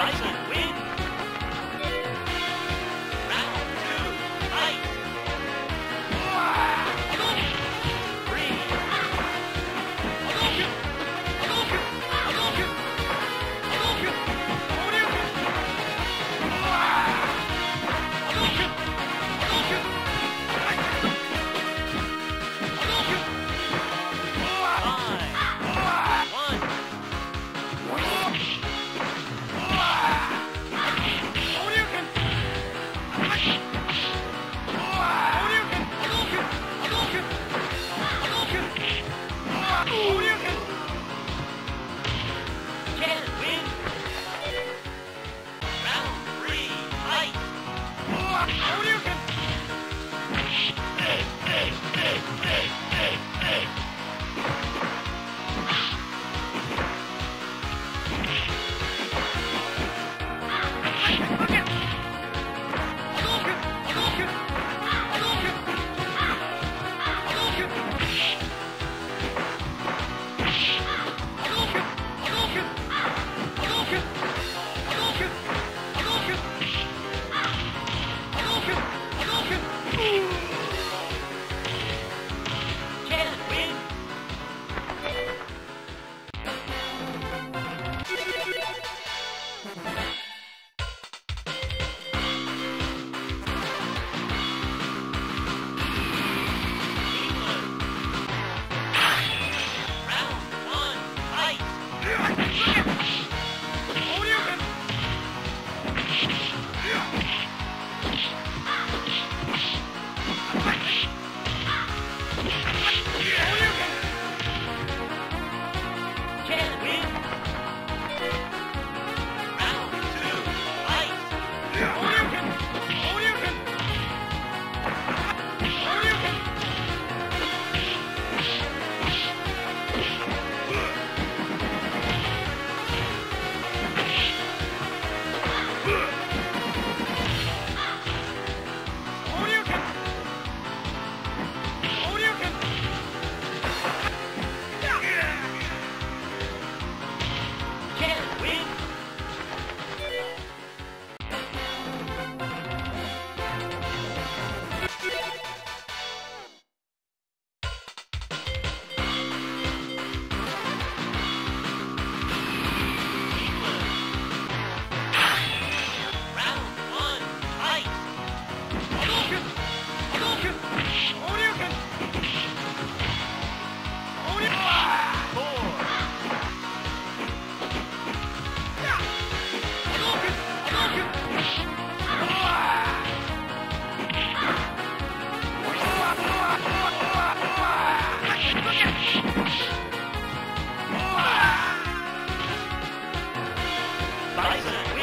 Bison Bison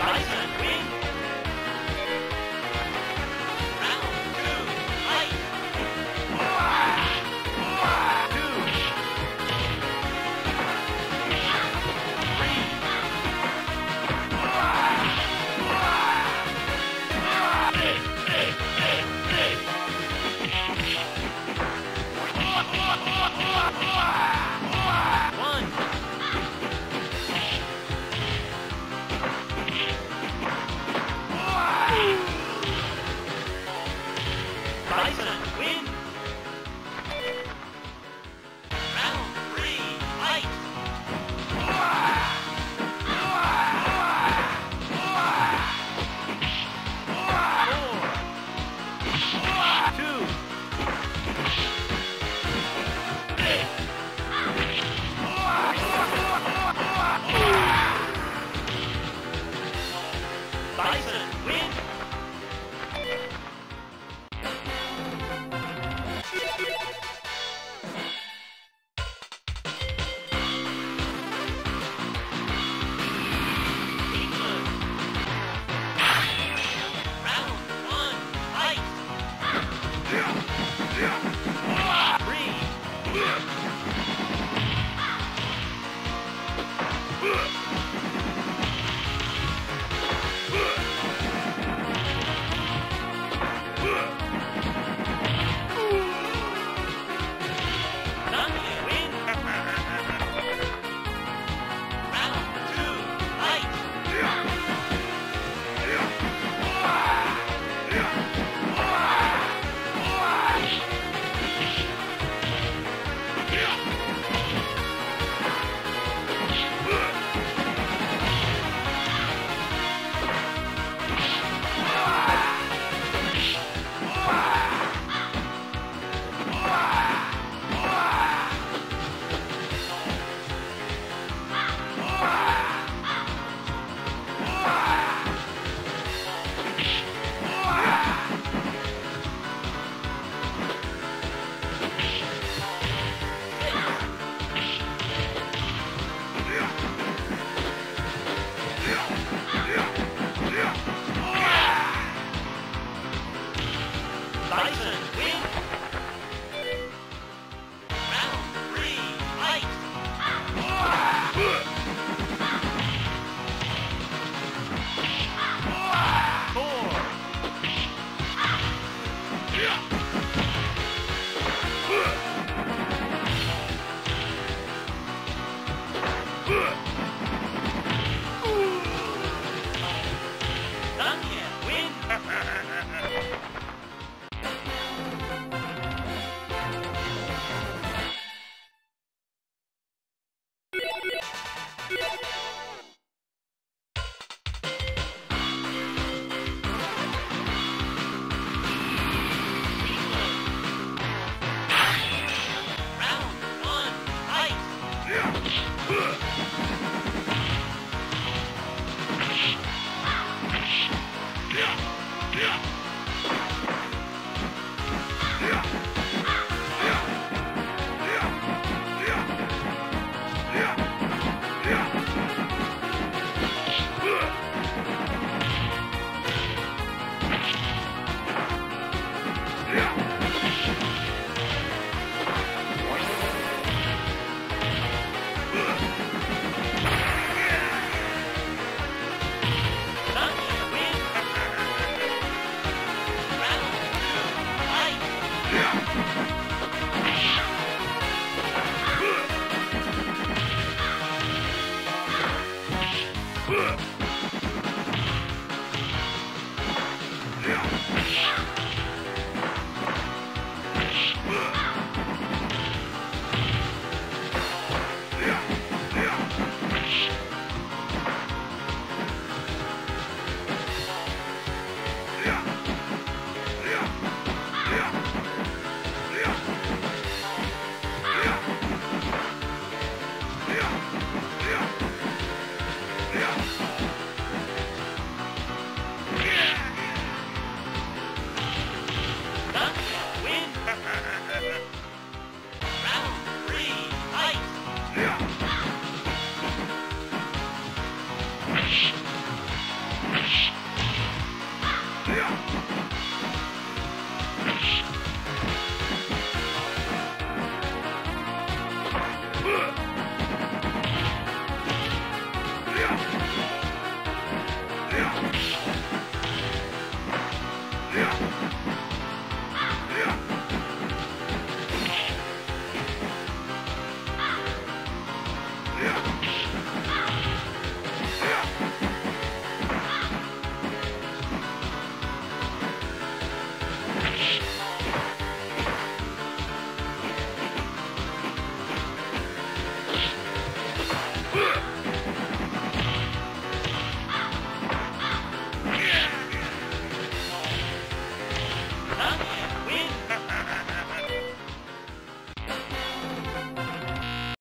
Bison win.